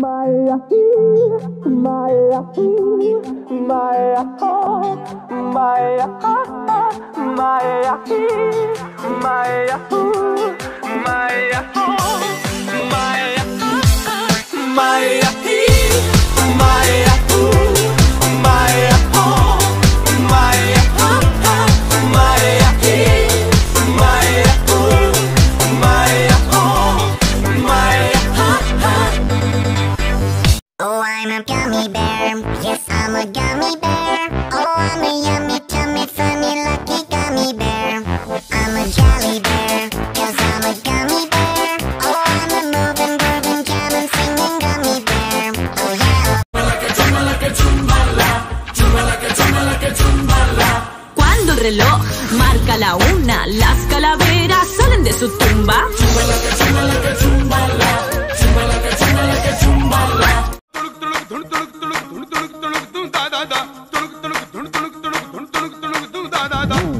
My, my, my, oh, my, ah, ah, my, my, oh, my, oh, my, my, my. Oh, I'm a gummy bear. Yes, I'm a gummy bear. Oh, I'm a yummy, tummy, funny, lucky gummy bear. I'm a jelly bear, cause I'm a gummy bear. Oh, I'm a moving, grooving, jamming, singing gummy bear. Oh, yeah. Cuando el reloj marca la una, las calaveras salen de su tumba. da da, tunuk tunuk tunuk tunuk tunuk tunuk tunuk tunuk tunuk da da da.